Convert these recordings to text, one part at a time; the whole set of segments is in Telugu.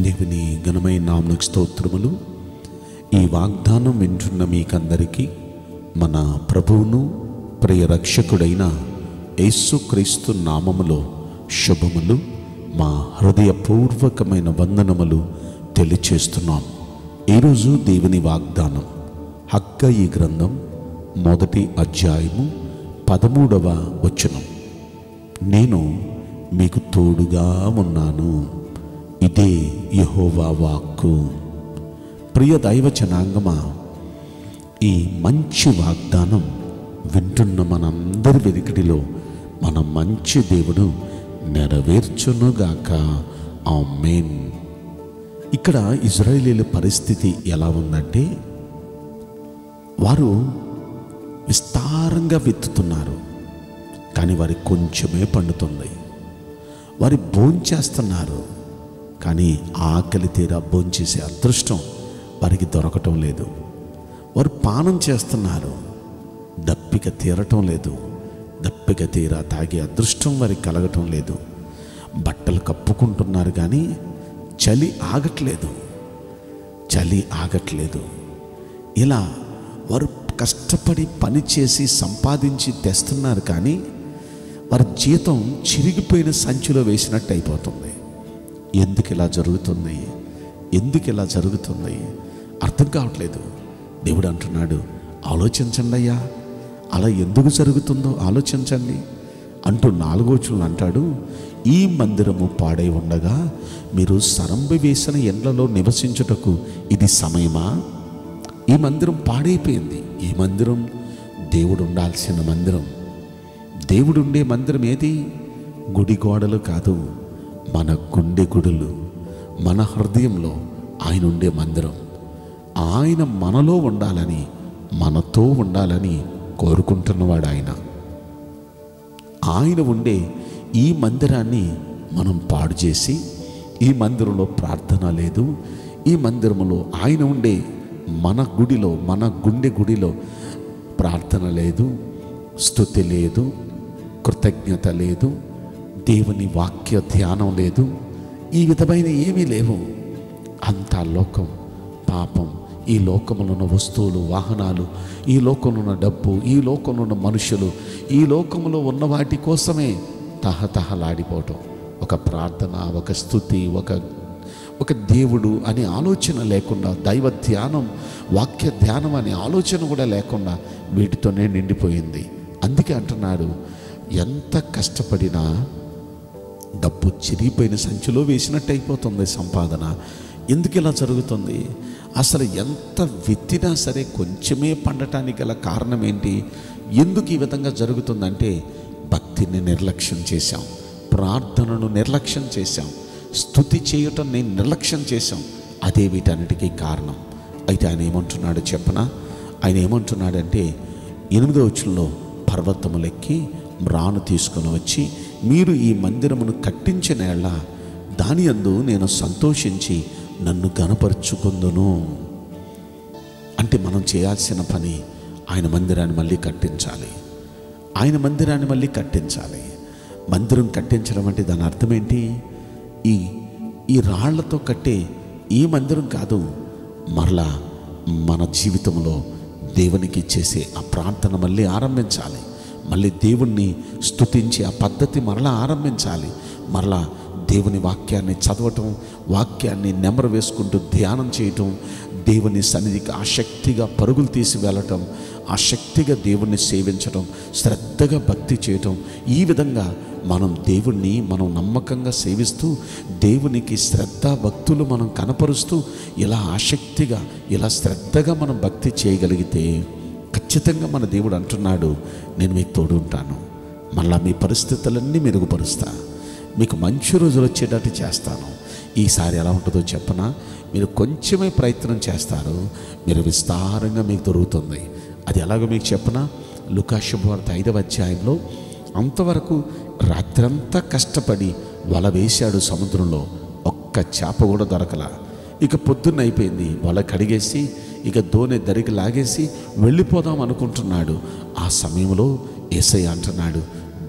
దేవుని ఘనమైన నామకు స్తోత్రములు. ఈ వాగ్దానం వింటున్న మీకందరికీ మన ప్రభువును ప్రియరక్షకుడైన యేసుక్రీస్తు నామములో శుభములు. మా హృదయపూర్వకమైన వందనములు తెలియచేస్తున్నాం. ఈరోజు దేవుని వాగ్దానం హక్క ఈ గ్రంథం మొదటి అధ్యాయము పదమూడవ వచనం. నేను మీకు తోడుగా ఉన్నాను. ఇదే యహోవా వాక్కు. ప్రియ దైవ జనాంగమ ఈ మంచి వాగ్దానం వింటున్న మనందరి వెనుకడిలో మన మంచి దేవుడు నెరవేర్చునుగాక. ఆ మెయిన్ ఇక్కడ ఇజ్రాయేలీల పరిస్థితి ఎలా ఉందంటే వారు విస్తారంగా విత్తుతున్నారు కానీ వారికి కొంచెమే పండుతుంది. వారి భోంచేస్తున్నారు. కానీ ఆకలి తీరా భోంచేసే అదృష్టం వారికి దొరకటం లేదు. వారు పానం చేస్తున్నారు. దప్పిక తీరటం లేదు. దప్పిక తీరా తాగే అదృష్టం వారికి కలగటం లేదు. బట్టలు కప్పుకుంటున్నారు కానీ చలి ఆగట్లేదు. చలి ఆగట్లేదు. ఇలా వారు కష్టపడి పని చేసి సంపాదించి తెస్తున్నారు కానీ వారి జీతం చిరిగిపోయిన సంచిలో వేసినట్టు అయిపోతుంది. ఎందుకు ఇలా జరుగుతుంది ఎందుకు ఇలా జరుగుతుంది అర్థం కావట్లేదు. దేవుడు అంటున్నాడు ఆలోచించండి అయ్యా. అలా ఎందుకు జరుగుతుందో ఆలోచించండి. అంటూ నాలుగోచులు అంటాడు ఈ మందిరము పాడై ఉండగా మీరు సరంబి వేసిన ఎండ్లలో నివసించుటకు ఇది సమయమా? ఈ మందిరం పాడైపోయింది. ఈ మందిరం దేవుడు ఉండాల్సిన మందిరం. దేవుడు ఉండే మందిరం ఏది? గుడి గోడలు కాదు. మన గుండె గుడులు మన హృదయంలో ఆయన ఉండే మందిరం. ఆయన మనలో ఉండాలని మనతో ఉండాలని కోరుకుంటున్నవాడు ఆయన. ఆయన ఉండే ఈ మందిరాన్ని మనం పాడు చేసి ఈ మందిరంలో ప్రార్థన లేదు. ఈ మందిరంలో ఆయన ఉండే మన గుడిలో మన గుండె గుడిలో ప్రార్థన లేదు స్థుతి లేదు కృతజ్ఞత లేదు. దేవుని వాక్య ధ్యానం లేదు. ఈ విధమైన ఏమీ లేవు. అంతా లోకం పాపం ఈ లోకంలో ఉన్న వస్తువులు వాహనాలు ఈ లోకంలో ఉన్న డబ్బు ఈ లోకంలో ఉన్న మనుషులు ఈ లోకంలో ఉన్న వాటి కోసమే తహతహలాడిపోవటం. ఒక ప్రార్థన ఒక స్థుతి ఒక ఒక దేవుడు అనే ఆలోచన లేకుండా దైవ ధ్యానం వాక్య ధ్యానం అనే ఆలోచన కూడా లేకుండా వీటితోనే నిండిపోయింది. అందుకే అంటున్నాడు ఎంత కష్టపడినా డబ్బు చిరిగిపోయిన సంచిలో వేసినట్టు అయిపోతుంది సంపాదన. ఎందుకు ఇలా జరుగుతుంది? అసలు ఎంత విత్తినా సరే కొంచెమే పండటానికి గల కారణం ఏంటి? ఎందుకు ఈ విధంగా జరుగుతుందంటే భక్తిని నిర్లక్ష్యం చేశాం ప్రార్థనను నిర్లక్ష్యం చేశాం స్థుతి చేయటం నేను నిర్లక్ష్యం చేశాం. అదే వీటన్నిటికీ కారణం. అయితే ఆయన ఏమంటున్నాడు చెప్పనా? ఆయన ఏమంటున్నాడంటే ఎనిమిదో వచ్చుల్లో పర్వతములెక్కి మ్రాను తీసుకొని వచ్చి మీరు ఈ మందిరమును కట్టించిన ఎళ్ళ దాని అందు నేను సంతోషించి నన్ను గనపరుచుకుందును అంటే మనం చేయాల్సిన పని ఆయన మందిరాన్ని మళ్ళీ కట్టించాలి. ఆయన మందిరాన్ని మళ్ళీ కట్టించాలి. మందిరం కట్టించడం అంటే దాని అర్థం ఏంటి? ఈ ఈ రాళ్ళతో కట్టే ఈ మందిరం కాదు మరలా మన జీవితంలో దేవునికి చేసే ఆ ప్రార్థన మళ్ళీ ఆరంభించాలి. మళ్ళీ దేవుణ్ణి స్థుతించి ఆ పద్ధతి మరలా ఆరంభించాలి. మరలా దేవుని వాక్యాన్ని చదవటం వాక్యాన్ని నెమరు వేసుకుంటూ ధ్యానం చేయటం దేవుని సన్నిధికి ఆసక్తిగా పరుగులు తీసి వెళ్ళటం ఆసక్తిగా దేవుణ్ణి సేవించటం శ్రద్ధగా భక్తి చేయటం ఈ విధంగా మనం దేవుణ్ణి మనం నమ్మకంగా సేవిస్తూ దేవునికి శ్రద్ధ భక్తులు మనం కనపరుస్తూ ఇలా ఆసక్తిగా ఇలా శ్రద్ధగా మనం భక్తి చేయగలిగితే ఖచ్చితంగా మన దేవుడు అంటున్నాడు నేను మీకు తోడు ఉంటాను. మళ్ళా మీ పరిస్థితులన్నీ మెరుగుపరుస్తా. మీకు మంచి రోజులు వచ్చేటట్టు చేస్తాను. ఈసారి ఎలా ఉంటుందో చెప్పనా? మీరు కొంచెమే ప్రయత్నం చేస్తారు మీరు విస్తారంగా మీకు దొరుకుతుంది. అది ఎలాగో మీకు చెప్పనా? లుకాశుభవార్త ఐదవ అధ్యాయంలో అంతవరకు రాత్రంతా కష్టపడి వల వేశాడు సముద్రంలో ఒక్క చేప కూడా దొరకలా. ఇక పొద్దున్న అయిపోయింది వల కడిగేసి ఇక దోనె దరికి లాగేసి వెళ్ళిపోదాం అనుకుంటున్నాడు. ఆ సమయంలో ఏసై అంటున్నాడు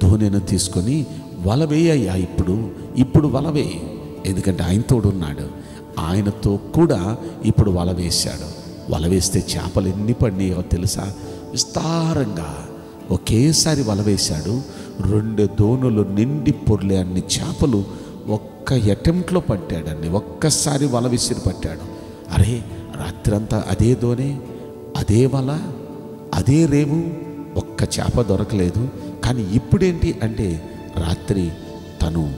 దోనెను తీసుకొని వలవేయ్యా ఇప్పుడు ఇప్పుడు వల ఎందుకంటే ఆయన తోడున్నాడు. ఆయనతో కూడా ఇప్పుడు వల వేశాడు. వల వేస్తే చేపలు ఎన్ని పడినాయో తెలుసా? విస్తారంగా ఒకేసారి వల వేశాడు. రెండు దోణులు నిండి పొర్లే అన్ని చేపలు ఒక్క అటెంప్ట్లో పట్టాడండి. ఒక్కసారి వల విసిరి పట్టాడు. అరే రాత్రంతా అదే దోనే అదే వల అదే రేవు ఒక్క చేప దొరకలేదు. కానీ ఇప్పుడేంటి అంటే రాత్రి తను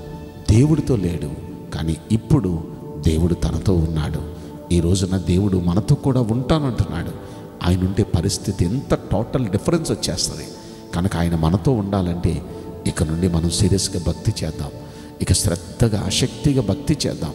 దేవుడితో లేడు. కానీ ఇప్పుడు దేవుడు తనతో ఉన్నాడు. ఈ రోజున దేవుడు మనతో కూడా ఉంటానంటున్నాడు. ఆయన ఉండే పరిస్థితి ఎంత టోటల్ డిఫరెన్స్ వచ్చేస్తుంది. కనుక ఆయన మనతో ఉండాలంటే ఇక నుండి మనం సీరియస్గా భక్తి చేద్దాం. ఇక శ్రద్ధగా ఆసక్తిగా భక్తి చేద్దాం.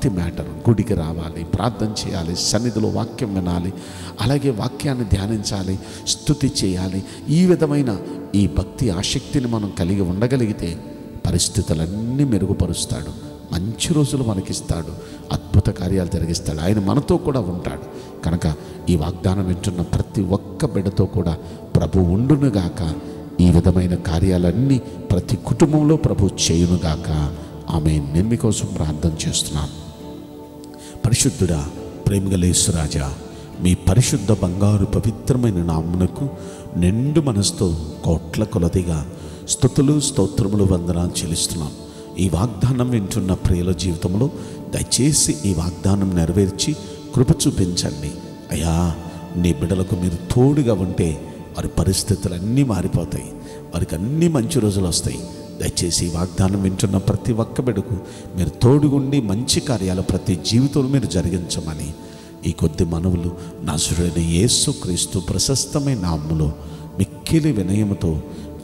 భక్తి మ్యాటర్. గుడికి రావాలి ప్రార్థన చేయాలి సన్నిధిలో వాక్యం వినాలి అలాగే వాక్యాన్ని ధ్యానించాలి స్థుతి చేయాలి. ఈ విధమైన ఈ భక్తి ఆసక్తిని మనం కలిగి ఉండగలిగితే పరిస్థితులన్నీ మెరుగుపరుస్తాడు. మంచి రోజులు మనకిస్తాడు. అద్భుత కార్యాలు జరిగిస్తాడు. ఆయన మనతో కూడా ఉంటాడు. కనుక ఈ వాగ్దానం వింటున్న ప్రతి ఒక్క బిడ్డతో కూడా ప్రభు ఉండునుగాక. ఈ విధమైన కార్యాలన్నీ ప్రతి కుటుంబంలో ప్రభు చేయునుగాక. ఆమె నేను మీకోసం ప్రార్థన చేస్తున్నాను. పరిశుద్ధుడా ప్రేమగలేశ్వరాజా మీ పరిశుద్ధ బంగారు పవిత్రమైన నామునకు నిండు మనసుతో కోట్ల కొలదిగా స్థుతులు స్తోత్రములు వందనాలు చెల్లిస్తున్నాం. ఈ వాగ్దానం వింటున్న ప్రియుల జీవితంలో దయచేసి ఈ వాగ్దానం నెరవేర్చి కృప చూపించండి. అయ్యా నీ బిడ్డలకు మీరు తోడుగా ఉంటే వారి పరిస్థితులన్నీ మారిపోతాయి. వారికి అన్ని మంచి రోజులు వస్తాయి. దయచేసి వాగ్దానం వింటున్న ప్రతి ఒక్క బిడ్డకు మీరు తోడుగుండి మంచి కార్యాలు ప్రతి జీవితంలో మీరు జరిగించమని ఈ కొద్ది మనవులు నసుడైన యేసు క్రీస్తు ప్రశస్తమైన నామములో మిక్కిలి వినయముతో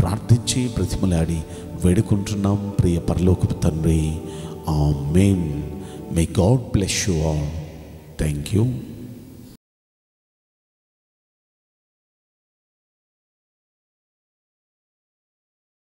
ప్రార్థించి ప్రతిమలాడి వేడుకుంటున్నాం. ప్రియ పరలోకపు తండ్రి amen may God bless you all thank you